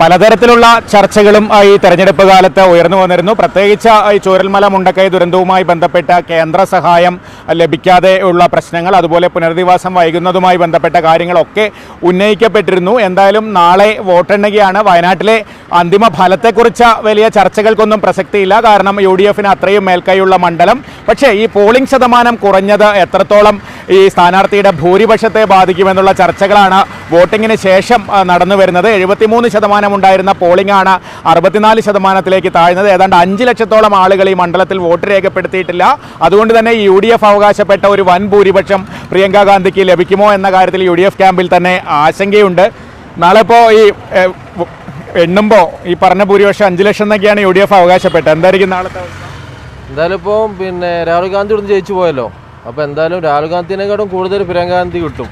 പലതരത്തിലുള്ള ചർച്ചകളും ഈ തെരഞ്ഞെടുപ്പ് കാലത്ത് ഉയർന്നു വന്നിരുന്നു. പ്രത്യേകിച്ച് ഈ ചൂരൽമല മുണ്ടക്കൈ ദുരന്തവുമായി ബന്ധപ്പെട്ട കേന്ദ്ര സഹായം ലഭിക്കാതെ ഉള്ള പ്രശ്നങ്ങൾ അതുപോലെ പുനരധിവാസം വൈകുന്നതുമായി ബന്ധപ്പെട്ട കാര്യങ്ങളൊക്കെ ഉന്നയിക്കപ്പെട്ടിരുന്നു. എന്തായാലും നാളെ വോട്ടെണ്ണുകയാണ്. വയനാട്ടിലെ അന്തിമ ഫലത്തെക്കുറിച്ച് വലിയ ചർച്ചകൾക്കൊന്നും പ്രസക്തിയില്ല. കാരണം യു ഡി എഫിന് അത്രയും മേൽക്കൈയുള്ള മണ്ഡലം. പക്ഷേ ഈ പോളിംഗ് ശതമാനം കുറഞ്ഞത് എത്രത്തോളം ഈ സ്ഥാനാർത്ഥിയുടെ ഭൂരിപക്ഷത്തെ ബാധിക്കുമെന്നുള്ള ചർച്ചകളാണ് വോട്ടിങ്ങിന് ശേഷം നടന്നു വരുന്നത്. എഴുപത്തിമൂന്ന് ശതമാനം ഉണ്ടായിരുന്ന പോളിംഗ് ആണ് അറുപത്തിനാല് ശതമാനത്തിലേക്ക് താഴ്ന്നത്. ഏതാണ്ട് അഞ്ച് ലക്ഷത്തോളം ആളുകൾ ഈ മണ്ഡലത്തിൽ വോട്ട് രേഖപ്പെടുത്തിയിട്ടില്ല. അതുകൊണ്ട് തന്നെ യു ഡി എഫ് അവകാശപ്പെട്ട ഒരു വൻ ഭൂരിപക്ഷം പ്രിയങ്ക ഗാന്ധിക്ക് ലഭിക്കുമോ എന്ന കാര്യത്തിൽ യു ഡി എഫ് ക്യാമ്പിൽ തന്നെ ആശങ്കയുണ്ട്. നാളെ ഇപ്പോൾ ഈ എണ്ണുമ്പോൾ ഈ പറഞ്ഞ ഭൂരിപക്ഷം അഞ്ച് ലക്ഷം എന്നൊക്കെയാണ് യു ഡി എഫ് അവകാശപ്പെട്ടത്. എന്തായിരിക്കും നാളത്തെ എന്തായാലും ഇപ്പോൾ പിന്നെ രാഹുൽ ഗാന്ധി ഇവിടുന്ന് ജയിച്ചു പോയല്ലോ. അപ്പോൾ എന്തായാലും രാഹുൽ ഗാന്ധിനെക്കാട്ടും കൂടുതൽ പ്രിയങ്ക ഗാന്ധി കിട്ടും.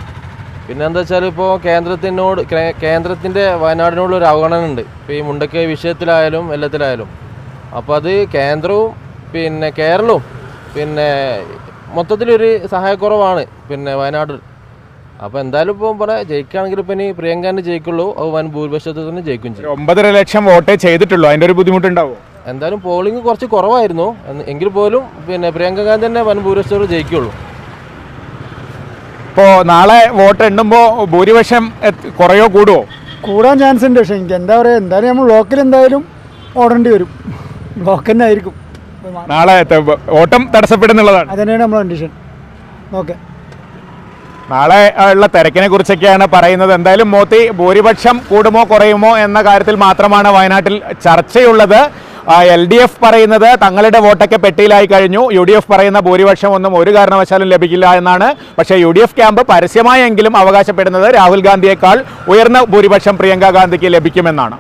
പിന്നെ എന്താ വെച്ചാൽ ഇപ്പോൾ കേന്ദ്രത്തിനോട് കേന്ദ്രത്തിന്റെ വയനാടിനോടുള്ള ഒരു അവഗണന ഉണ്ട് ഇപ്പോൾ ഈ മുണ്ടക്കൈ വിഷയത്തിലായാലും എല്ലാത്തിലായാലും. അപ്പോൾ അത് കേന്ദ്രവും പിന്നെ കേരളവും പിന്നെ മൊത്തത്തിലൊരു സഹായക്കുറവാണ് പിന്നെ വയനാട്. അപ്പോൾ എന്തായാലും ഇപ്പോൾ പറയാം ജയിക്കുകയാണെങ്കിൽ ഇപ്പം ഇനി പ്രിയങ്കാന്റെ ജയിക്കുള്ളൂ. അത് വൻ ഭൂരിപക്ഷത്തിൽ തന്നെ ജയിക്കും ചെയ്യും. ഒമ്പതര ലക്ഷം വോട്ടേ ചെയ്തിട്ടുള്ളൂ. അതിന്റെ ഒരു ബുദ്ധിമുട്ടുണ്ടാവുമോ എന്തായാലും പോളിംഗ് കുറച്ച് കുറവായിരുന്നു. എങ്കിൽ പോലും പിന്നെ പ്രിയങ്ക ഗാന്ധി തന്നെ വൻ ഭൂരിപക്ഷത്തോട് ജയിക്കുള്ളൂ ഇപ്പോൾ നാളെ വോട്ട് എണ്ണുമ്പോൾ ഭൂരിപക്ഷം കുറയോ കൂടുമോ കൂടാൻ ചാൻസ് ഉണ്ട്. പക്ഷേ എനിക്ക് എന്താ പറയുക എന്തായാലും നമ്മൾ ലോക്കൽ എന്തായാലും ഓടേണ്ടി വരും. ലോക്കൽ തന്നെ ആയിരിക്കും. നാളെ ഓട്ടം തടസ്സപ്പെടുന്നുള്ളതാണ്. അതന്നെയാണ് നമ്മൾ കണ്ടീഷൻ ഓക്കെ നാളെ ഉള്ള തിരക്കിനെ കുറിച്ചൊക്കെയാണ് പറയുന്നത്. എന്തായാലും മോത്തി ഭൂരിപക്ഷം കൂടുമോ കുറയുമോ എന്ന കാര്യത്തിൽ മാത്രമാണ് വയനാട്ടിൽ ചർച്ചയുള്ളത്. എൽ ഡി എഫ് പറയുന്നത് തങ്ങളുടെ വോട്ടൊക്കെ പെട്ടിയിലായി കഴിഞ്ഞു. യു ഡി എഫ് പറയുന്ന ഭൂരിപക്ഷം ഒന്നും ഒരു കാരണവശാലും ലഭിക്കില്ല എന്നാണ്. പക്ഷേ യു ഡി എഫ് ക്യാമ്പ് പരസ്യമായെങ്കിലും അവകാശപ്പെടുന്നത് രാഹുൽ ഗാന്ധിയേക്കാൾ ഉയർന്ന ഭൂരിപക്ഷം പ്രിയങ്ക ഗാന്ധിക്ക് ലഭിക്കുമെന്നാണ്.